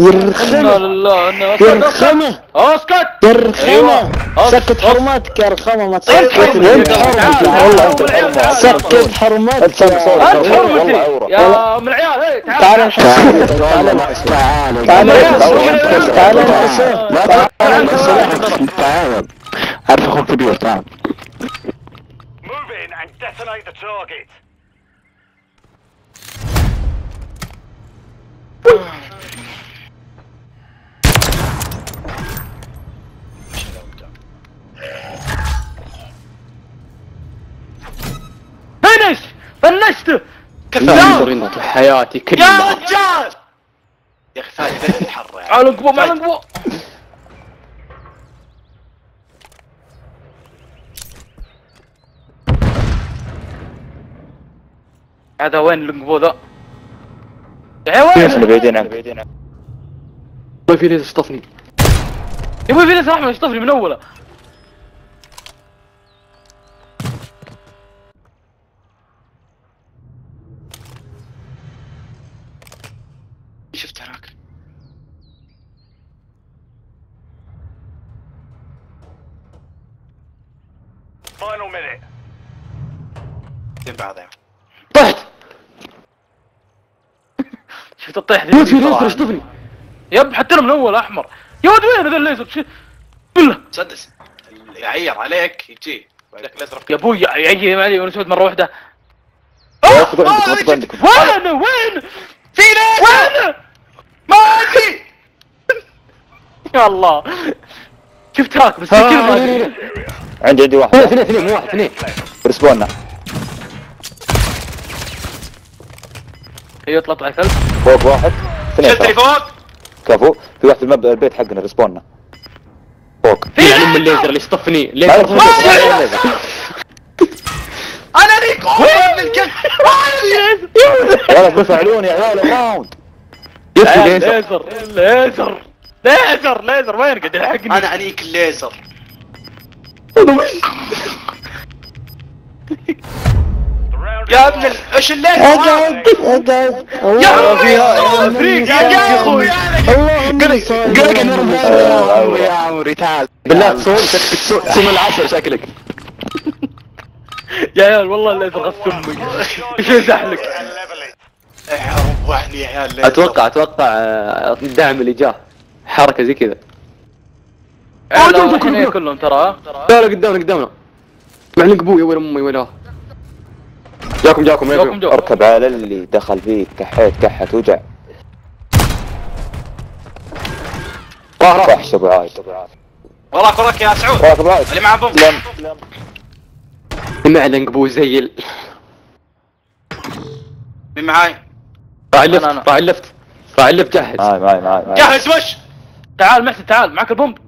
يرخمه يرخمه اسكت يرخمه. سكت حرمتك يا رخمه ما سكت تسكت حرمتك. أنت تعال، حرمتك تعال، والله تعال، أنت تعال. سكت حرمتك أنت حرمتي يا من العيال هي تعال. تعال تعال. تعال. تعال تعال. تعال. تعال. تعال. تعال. تعال. عارف أخوك كبير تعال. Move in and detonate the target. حياتي يا كلها رجال! يا أخي فهد بدأت تتحرى يعني. تعالوا انقبوا معنا انقبوا. هذا وين الانقبو ذا؟ يا وين؟ بعيدين عنك ما في ليش اصطفني. يا أبوي في ناس أحمد يشطفني من أوله شفت هناك Final minute. طحت! شفت الطيح ما في ذي ليش اصطفني يب حتى من اول أحمر. يا ولد وين هذا الليزر؟ شو- بالله. سدس. اللي يعير عليك يجي. لك لازم يا أبوي يعيي علي وأنا سويت مره واحدة وين؟ وين؟ في ناس. وين؟ ما أدري. يا الله. شفت هاك بس. عندي عندي واحد. اثنين اثنين مو واحد اثنين. رسبونا. يطلع طلع كلب فوق واحد. اثنين شلتني ترى. فوق. كفو. في واحد في البيت حقنا رسبونا فوق. في ام الليزر اللي اصطفني ما ليزر. أنا ليك وين الكلب. ولا بفعلون يا عيال راوند ليزر. ليزر ليزر. ليزر ليزر. وين قاعد يلحقني؟ أنا عليك الليزر. يا ابن إيش الليزر اقعد اقعد يا الله افريق يا يا أخوي قلق يا عمري تعال بالله تصوم تصوم العصر شكلك. يا عيال والله الليزر غص امي إيش. روحني يا عيال الليزر. أتوقع أتوقع آه، الدعم اللي جاه حركة زي كذا. هي كلهم ترى. لا قدامنا قدامنا. مع القبو يا ويل أمي ويلاه. جاكم جاكم يا جاكم جاكم. اركب على اللي دخل فيك كحيت كحت وجع. راح راح. وحش أبو عايد. وراك وراك يا سعود. راكب عايد. اللي معاه بوم. مع القبو زي ال مين معاي؟ راح أنا- اللفت. راح اللفت راح اللفت جهز. معاي معاي معاي. جهز وش؟ تعال محسن تعال. معك البومب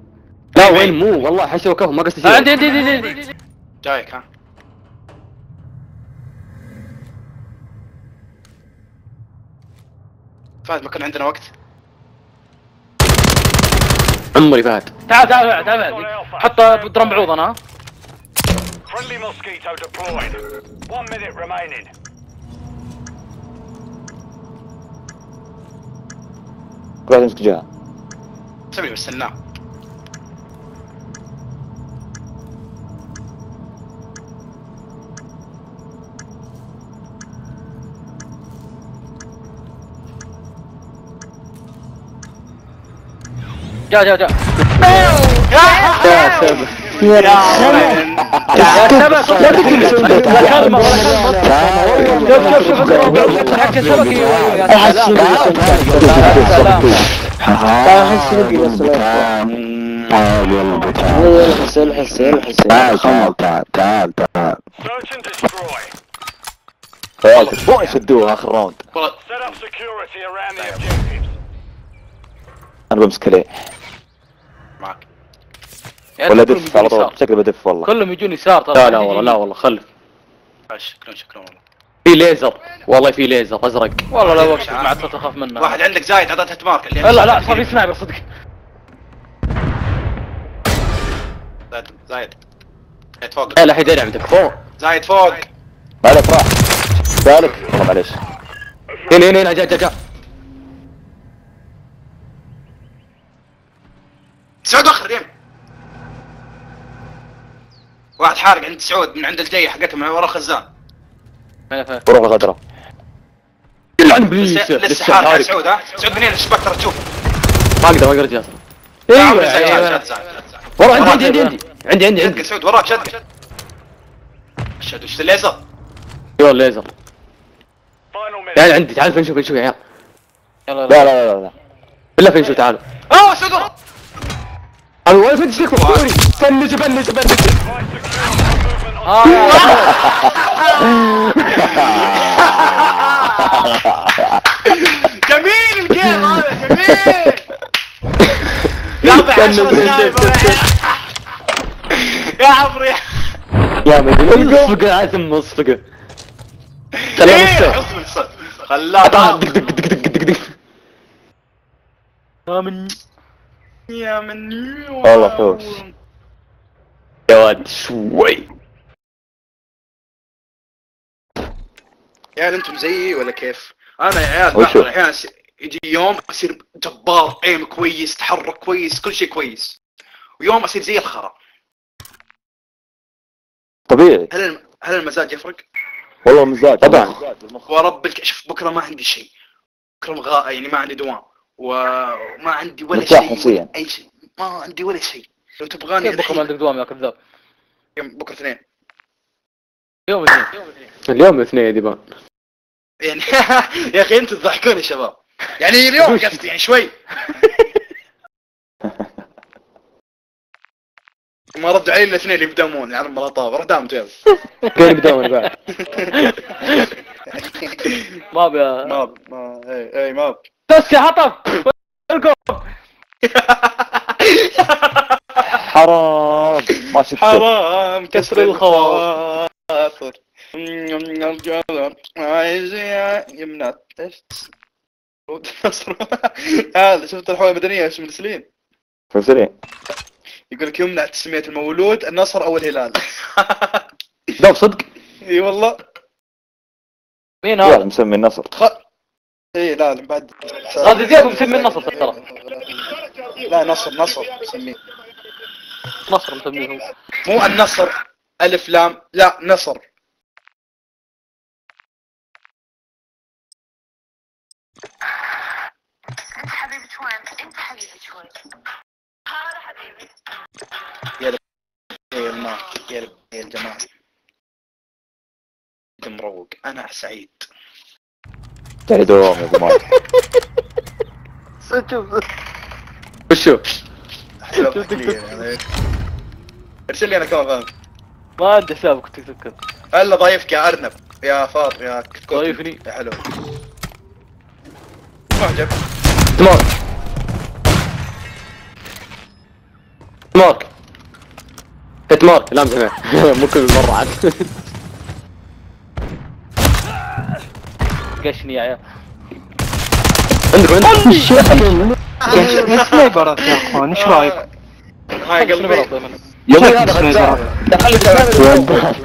لا وين؟ مو والله حشو كفو ما قصدي آه، شيء. عندي عندي عندي جايك ها. فهد ما كان عندنا وقت. عمري فهد. تعال تعال تعال حط درم بعوض أنا. ها Friendly mosquito deployed. One minute remaining. امسك جهه سوي بستناه جا جا جا يا سبب يا رخمه يا سبك لا كلمة ولا شوف شوف شوف حق سلام احس بس الحس الحس تعال تعال تعال تعال. عيال تبون يسدوها اخر راوند. أنا بمسك عليه ولا دف على طول شكله بدف والله. كلهم يجون يسار ترى. لا لا والله لا والله خلف شكلهم شكلهم والله. في ليزر. والله في ليزر أزرق. والله لا وقت ما عاد صرت اخاف منه. واحد عندك زايد عطته هيت مارك. اللي لا لا صار في سنايبر صدق. زايد زايد. فوق. لا حد يدعم عندك. فوق. زايد فوق. ما عليك راح ذلك. والله معليش. هنا هنا هنا جا جا جا. سعود اخر يم واحد حارق عند سعود من عند الجاية حقته من ورا الخزان فين فين وروح الغدرة. يلعن ابليس لسه لسه لسه حارق سعود ها؟ سعود من هنا الشباك ترى تشوفه ما أقدر ما أقدر جاهز أيوه أيوه. ورا عندي عندي عندي. عندي عندي عندي. سعود وراك شد شد وش الليزر؟ أيوه الليزر. تعال. عندي تعال فين شوف فين شوف يا عيال. يلا لا لا لا لا. بالله فين شوف تعالوا. اوه سعود أنا وين فين تشتكوا فنش فنش فنش آه يا جميل الجيم هذا جميل. يا عمري يا مجنون اصفقه عزم اصفقه حط بالصوت خلاه دق دق دق دق دق دق. يا من يا من والله فوز. يا واد شوي يا عيال أنتم زيي ولا كيف؟ أنا يا عيال؟ بعض الأحيان يجي يوم أصير جبار ايم كويس تحرك كويس كل شيء كويس ويوم أصير زي الخرا طبيعي هل الم... هل المزاج يفرق؟ والله مزاج طبعا. ورب الك- شوف بكرة ما عندي شيء بكرة مغا يعني ما عندي دوام وما عندي ولا شيء نفسياً. أي شيء. ما عندي ولا شيء. لو تبغاني كيف بكرة ما عندك دوام يا كذاب يوم- بكرة اثنين. يوم اثنين. اليوم اثنين. يا ديبان. يعني يا أخي أنتم تضحكون يا شباب. يعني اليوم قصدي يعني شوي. ما ردوا علي الاثنين اللي بدامون يعني مرة طاب رح دامت يلا كان بدون بعد؟ ما ابي ما ما اي اي ما بس يا هطف حرام ما شفت حرام كسر الخواطر. الخواطر عايز يمنع هذا شفت الحوالي المدنية إيش مرسلين فسرين يقول لك يمنع تسمية المولود النصر أو الهلال دوب صدق اي والله مين هذا؟ مسمي النصر. خ... اي لا بعد. هذا زيكم مسمي النصر ترى. لا نصر نصر سميه نصر مسميه هو. مو النصر. ألف لام. لا نصر. انت حبيبة وين؟ انت حبيبة وين؟ هذا حبيبي يا يا ال- يا الجماعة انت مروق. أنا سعيد. دوام يا وشو؟ حلو تحليل يعني. ارسل لي أنا كمان فاهم ما عندي حسابك تيك توك هلا ضايفك يا أرنب. يا فار يا كتكوت. ضايفني. يا حلو. معجب مارك مارك هيت مارك لا مو كل مرة عاد. قشني يا عيال. عندكم عندكم سنايبرات يا أخوان؟ إيش رأيك؟ هاي قلبي يوم شكل هذا؟ سنايبرات.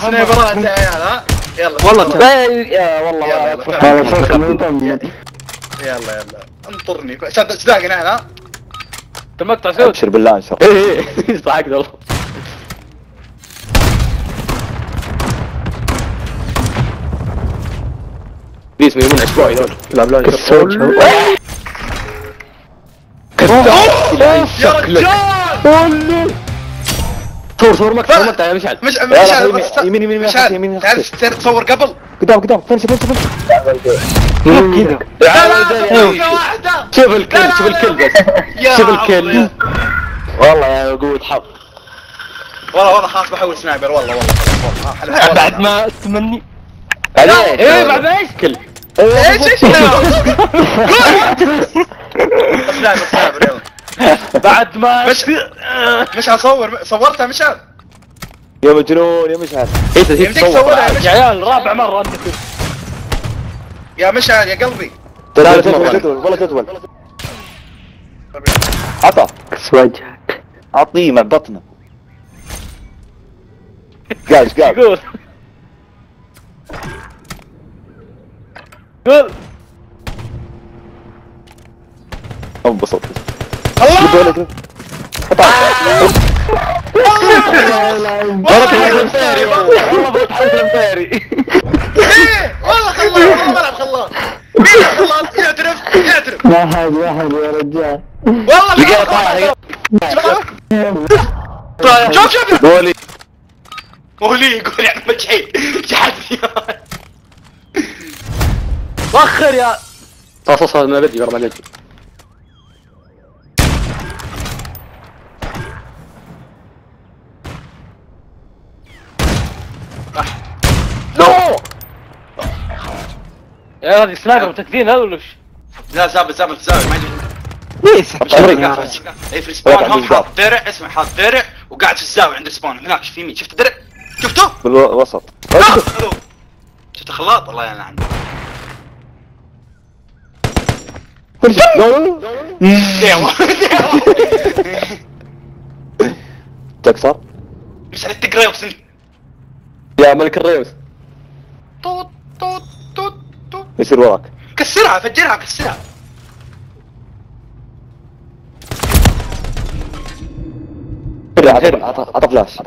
سنايبرات يا عيال ها؟ يلا. والله يا والله. يلا يلا. يلا يلا. انطرني. صدقني أنا ها؟ المقطع سود أبشر بالله ان شاء الله إيه إيه. ضحكت والله بليز ما يمون عشوائي ذول يلعب لا يا شكلك رجال صور صور مقطع صور مقطع يا مشعل مشعل يمين- يمين- يمين- مشعل، يمين- تعرف تصور قبل قدام قدام فنش فنش فنش كذا شوف الكل شوف الكل بس شوف. الكل والله يا قوة حظ والله والله خلاص بحول سنايبر والله والله. بعد ما تمني إيه بعد إيش كل إيش إيش يلا بعد ما مش مش هصور صورتها مشعل يا مجنون يا مشعل إيه يا عيال رابع مرة انت يا مشعل يا قلبي ثالث. جدول والله جدول عطى كس مع بطنه قاعد قاعد انبسط الله قطع والله كلام ساري والله كلام ساري والله خلاص والله بلعب خلاص خلاص اعترف اعترف واحد واحد يا رجال والله لقيها طايحة شوف شوف قولي قولي قولي عم مجحي شحتني وخر يا خلاص خلاص ما بدي ورا ما بدي نو! يا هذه سنايبر متكفين هذا ولا وش؟ لا زابل زابل زابل ما يجي. ليش؟ اي في السبون هم حاط درع اسمه حاط درع وقاعد في الزاوية عند السبون هناك في يمين شفت درع؟ شفته؟ بالوسط. آه، هذو. شفت خلاط؟ الله يلعن لون مش يا ملك الريوس توت توت توت توت. يصير وراك. كسرها فجرها كسرها. عطى فلاش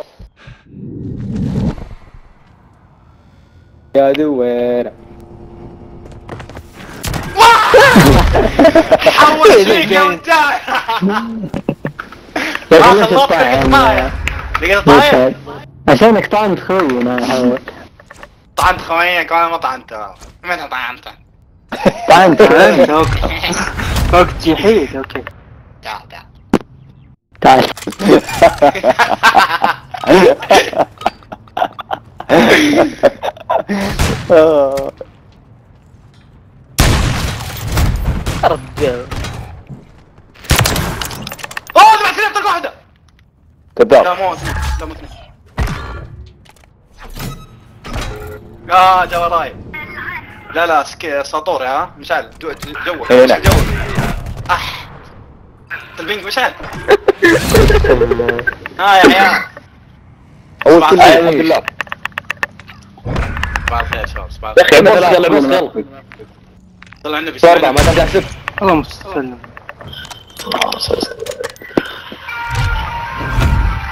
يا دوينا. حول فيك خلصت لقيت معايا لقيت طايح. عشانك طعمت خوي أنا احاول طعنت خويك وأنا ما طعنته. من طعنته؟ طعمت طعمت أوكي. أوكي. جحيد. أوكي. تعال تعال. تعال. آه. رجال اوه سمعت كلمة طلقة واحدة لا كذاب موت لا موت آه جا وراي لا لا سكي ساطوري ها مشعل جو جو إيه، نعم. اح البنك مشعل. ها يا عيال اول كل الحمد لله صباح الخير شباب صباح الخير يلا بص يلا طلع النبي صفر اللهم سلم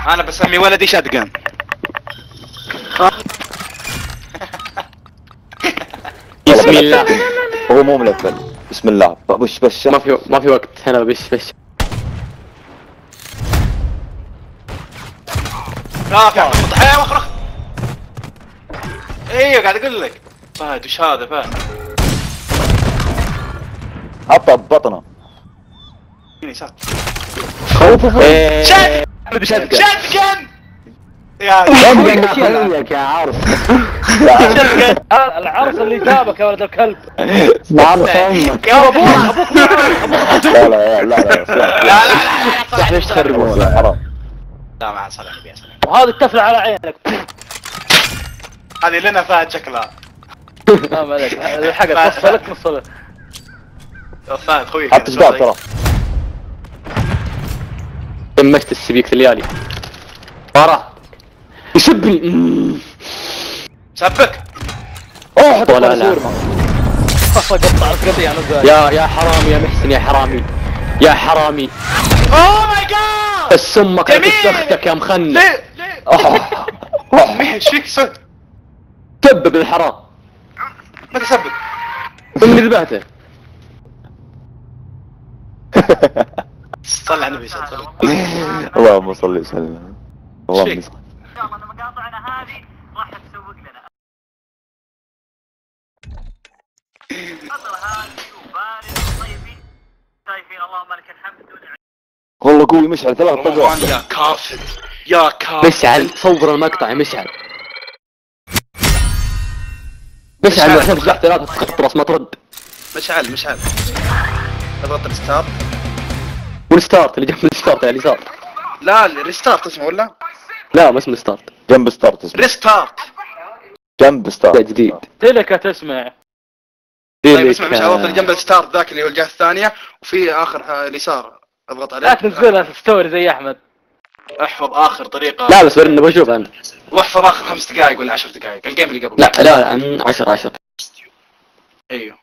أنا بسمي ولدي شاتجن بسم الله. هو مو ملفل. بسم الله. بش بش. ما في ما في وقت. هنا بش بش. رافع. أيوه قاعد أقول لك. فهد وش هذا فهد؟ حطها ببطنه خوفه شات شات يا يا يا عرس العرس اللي جابك يا ولد الكلب عرس أمك يا أبوك لا لا لا لا لا لا لا لا لا لا لا مع صلاح يا سلام وهذه التفله على عينك هذه لنا فهد شكلها لا ما عليك الحق توصلك نص لك فهد خوي حط جدار ترى. دمجت السبيك الليالي ورا. يسبني. سبك. أوه حط ولا لا. قطع قطيع يا يا حرامي يا محسن يا حرامي. يا حرامي. اوه ماي جاد السمك. على أختك يا مخنث ليه؟ ليه؟ مين إيش فيك سبب الحرام. ما تسبك إني ذبحته. صلى على النبي صلى الله عليه وسلم. اللهم صل وسلم. اللهم؟ صل. ان شاء الله لما قاطعنا هذه راح تسوق لنا فضل هادي وبارد وطيبي شايفين اللهم لك الحمد والله قوي مشعل ثلاث رمضان يا كافر يا كافر. مشعل صور المقطع يا مشعل. مشعل مشعل. عشان ثلاثة تخطرس ما ترد. مشعل مشعل. اضغط ال start وال start اللي جنب ال start على اليسار لا ال restart اسمه ولا؟ لا ما اسمه start جنب start اسمه. restart. جنب start جديد تلك تسمع. طيب اسمع مشعل اضغط اللي جنب الستارت ذاك اللي هو الجهة الثانية وفي آخر آه، اليسار أضغط لا عليه تنزلها في story زي أحمد. احفظ آخر طريقة. لا بس برن بشوف أنا. واحفظ آخر خمس دقائق ولا عشر دقائق. ال game اللي قبل. لا لا عن 10 10 أيوه.